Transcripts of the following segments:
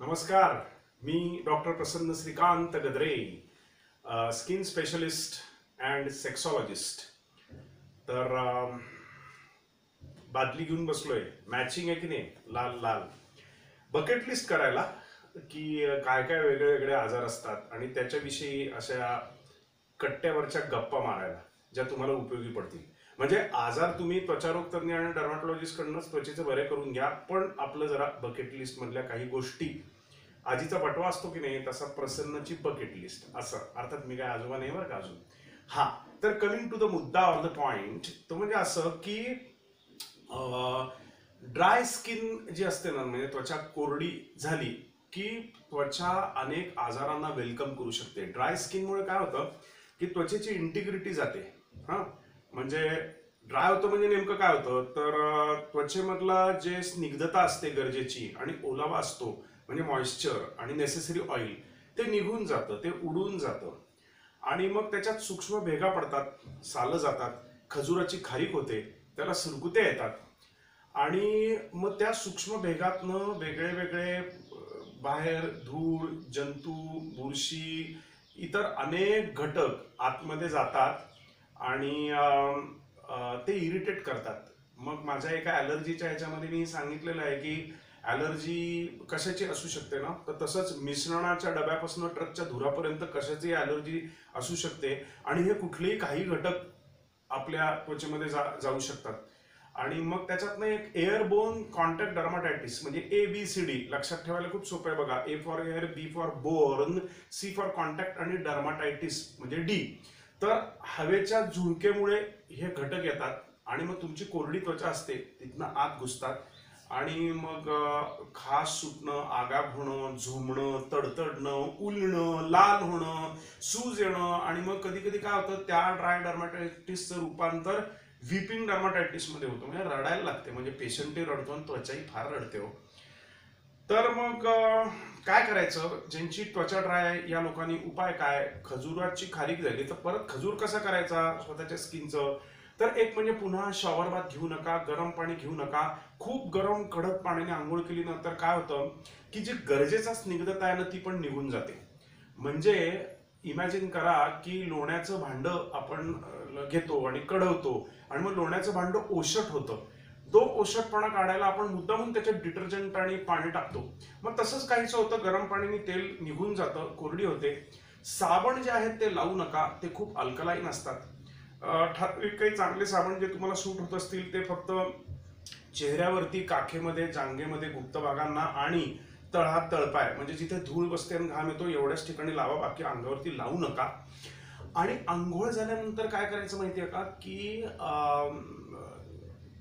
नमस्कार. मी doctor Prasanna Shrikant Gadre skin specialist and sexologist. तर बादली घेऊन बसलोय. मॅचिंग आहे की नाही? लाल लाल. बकेट लिस्ट करायला की काय काय वेगळे वेगळे आजार असतात आणि त्याच्याविषयी अशा कट्ट्यावरच्या गप्पा मारायला ज्या तुम्हाला उपयोगी पडतील. म्हणजे आजार तुम्ही त्वचारोग तज्ञ आणि डर्माटॉलॉजिस्टकडनंच त्वचेचे बरे करून घ्या पण आपलं जरा बकेट लिस्ट मधल्या काही गोष्टी. आजीचा बटवा असतो की नाही तसा प्रसन्नची बकेट लिस्ट असं. अर्थात मी काय आजोबा नाही बरं का अजून? हा. तर कमिंग टू द मुद्दा ऑर द पॉइंट तो म्हणजे असं की ड्राय स्किन जी असते ना म्हणजे त्वचा कोरडी झाली की त्वचा अनेक आजारांना वेलकम करू शकते. ड्राय स्किनमुळे काय होतं की त्वचेची इंटिग्रिटी जाते. हा. म्हणजे ड्राय होतं म्हणजे नेमकं काय होतं? तर त्वचेमधला जे स्निग्धता असते गरजेची आणि ओलावा असतो म्हणजे मॉइश्चर आणि नेसेसरी ऑइल ते निघून जातं ते उडून जातं. आणि मग त्याच्यात सूक्ष्म भेगा पडतात सालं जातात खजुराची खारीक होते त्याला सुरकुत्या येतात. आणि मग त्या सूक्ष्म भेगातनं वेगळे वेगळे बाहेर धूळ जंतू बुरशी इतर अनेक घटक आतमध्ये जातात आणि ते इरिटेट करतात. मग माझ्या एका ॲलर्जीच्या ह्याच्यामध्ये मी सांगितलेलं आहे की ॲलर्जी कशाची असू शकते ना? तर तसंच मिश्रणाच्या डब्यापासून ट्रकच्या धुरापर्यंत कशाची ॲलर्जी असू शकते. आणि हे कुठलेही काही घटक आपल्या त्वचेमध्ये जा जाऊ शकतात. आणि मग त्याच्यातनं एक एअरबोन कॉन्टॅक्ट डर्माटायटिस म्हणजे ए बी सी डी लक्षात ठेवायला खूप सोपं आहे बघा. A for air B for born C for contact आणि डर्माटायटिस म्हणजे डी तर हवेच्या झुळकेमुळे हे घटक येतात आणि मग तुमची कोरडी त्वचा असते तिथनं आत घुसतात. आणि मग खास सुटणं आगाप होणं झोमणं तडतडणं उलणं लाल होणं सूज येणं आणि मग कधी कधी काय होतं त्या ड्राय डर्माटायटिसचं रूपांतर व्हिपिंग डर्माटायटिसमध्ये होतं. म्हणजे रडायला लागते. म्हणजे पेशंटही रडतो आणि त्वचाही फार रडते हो. तर मग काय करायचं? ज्यांची त्वचा ड्राय आहे या लोकांनी उपाय काय? खजुराची खारीक झाली तर परत खजूर कसा करायचा स्वतःच्या स्किनचं तर एक म्हणजे पुन्हा शॉवर बाथ घेऊ नका गरम पाणी घेऊ नका. खूप गरम कडक पाण्याने आंघोळ केली नंतर काय होतं की जी गरजेचा स्निग्धता आहे ना ती पण निघून जाते. म्हणजे इमॅजिन करा की लोण्याचं भांड आपण घेतो आणि कढवतो आणि मग लोण्याचं भांड ओशट होतं. तो ओशटपणा काढायला आपण मुद्दामून त्याच्यात डिटर्जंट आणि पाणी टाकतो. मग तसंच काहीच होतं गरम पाण्याने तेल निघून जातं कोरडी होते. साबण जे आहेत ते लावू नका ते खूप अल्कलाईन असतात. ठराविक काही चांगले साबण जे तुम्हाला सूट होत असतील ते फक्त चेहऱ्यावरती काखेमध्ये जांगेमध्ये गुप्त भागांना आणि तळहात तळपाय म्हणजे जिथे धूळ बसते आणि घाम येतो एवढ्याच ठिकाणी लावा बाकी अंगावरती लावू नका. आणि आंघोळ झाल्यानंतर काय करायचं माहिती आहे का की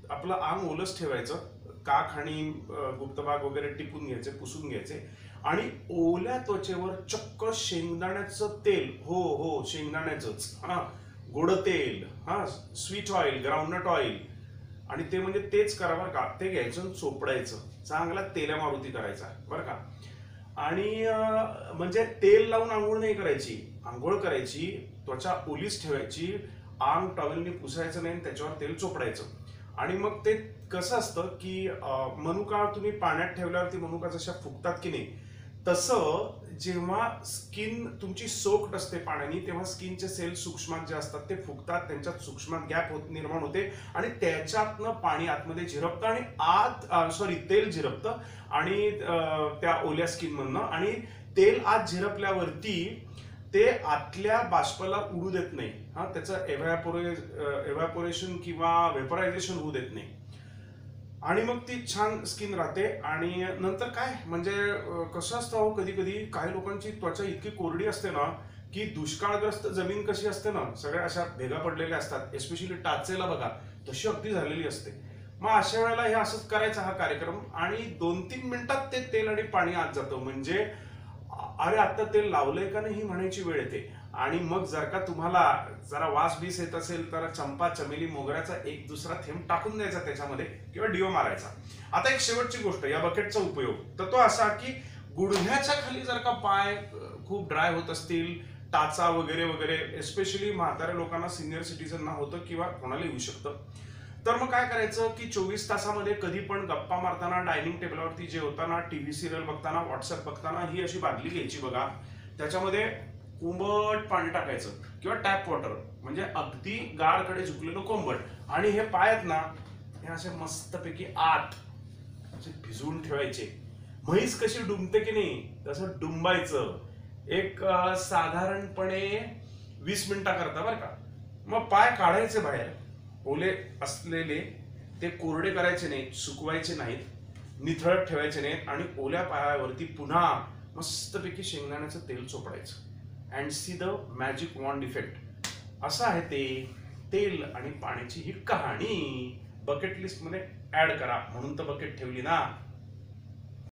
आपलं अंग ओलच ठेवायचं काख आणि अं, गुप्तभाग वगैरे टिपून घ्यायचे पुसून घ्यायचे आणि ओल्या त्वचेवर चक्क शेंगदाण्याचं तेल हो हो शेंगदाण्याचंच हा गोड तेल हा स्वीट ऑइल ग्राउंडनट ऑइल आणि ते म्हणजे तेच करा बरं का ते घ्यायचं आणि चोपडायचं चांगला तेल्या मारुती करायचा बरं का. आणि म्हणजे तेल लावून आंघोळ नाही करायची आंघोळ करायची त्वचा ओलीच ठेवायची आंग टॉवेलने पुसायचं नाही त्याच्यावर तेल चोपडायचं. आणि मग ते कसं असतं की मनुका तुम्ही पाण्यात ठेवल्यावरती मनुका जशा फुगतात की नाही तसं जेव्हा स्किन तुमची सोक्ट असते पाण्याने तेव्हा स्किनचे सेल सूक्ष्मात जे असतात ते फुगतात त्यांच्यात सूक्ष्मात गॅप होत निर्माण होते आणि त्याच्यातनं पाणी आतमध्ये झिरपतं आणि आत सॉरी तेल झिरपतं आणि त्या ओल्या स्किनमधनं आणि तेल आत झिरपल्यावरती ते आतल्या बाष्पाला उडू देत नाही. हा त्याचं एव्हॅपोरे एव्हॅपोरेशन किंवा वेपरायझेशन होऊ देत नाही. आणि मग ती छान स्किन राहते. आणि नंतर काय? म्हणजे कसं असतं हो कधी कधी काही लोकांची त्वचा इतकी कोरडी असते ना की दुष्काळग्रस्त जमीन कशी असते ना सगळ्या अशा भेगा पडलेल्या असतात. एस्पेशली टाचेला बघा तशी अगदी झालेली असते. मग अशा वेळेला हे असंच करायचा हा कार्यक्रम. आणि दोन तीन मिनिटात ते तेल आणि पाणी आत जातं. म्हणजे अरे आता तेल लावलंय का नाही ही म्हणायची वेळ येते. आणि मग जर का तुम्हाला जरा वास बीस येत असेल तर चंपा चमेली मोगऱ्याचा एक दुसरा थेंब टाकून द्यायचा त्याच्यामध्ये किंवा डिओ मारायचा. आता एक शेवटची गोष्ट या बकेटचा उपयोग. तर तो असा की गुडघ्याच्या खाली जर का पाय खूप ड्राय होत असतील टाचा वगैरे वगैरे एस्पेशली म्हाताऱ्या लोकांना सिनियर सिटीजनना होतं किंवा कोणाला येऊ शकतं तर मग काय करायचं की चोवीस तासामध्ये कधी पण गप्पा मारताना डायनिंग टेबलवरती जेवताना टीव्ही सिरियल बघताना व्हॉट्सअप बघताना ही अशी बादली घ्यायची बघा. त्याच्यामध्ये कोंबट पाणी टाकायचं किंवा टॅप वॉटर म्हणजे अगदी गारकडे झुकलेलं कोंबट. आणि हे पाय आहेत ना हे असे मस्तपैकी आत असे भिजवून ठेवायचे. म्हैस कशी डुंबते की नाही तसं डुंबायचं. एक साधारणपणे वीस मिनिटाकरता बरं का. मग पाय काढायचे बाहेर. ओले असलेले ते कोरडे करायचे नाहीत सुकवायचे नाहीत निथळत ठेवायचे नाहीत आणि ओल्या पायावरती पुन्हा मस्तपैकी शेंगदाण्याचं तेल चोपडायचं. And see the magic wand effect असं आहे ते. तेल आणि पाण्याची ही कहाणी. बकेट लिस्टमध्ये ऍड करा. म्हणून तर बकेट ठेवली ना.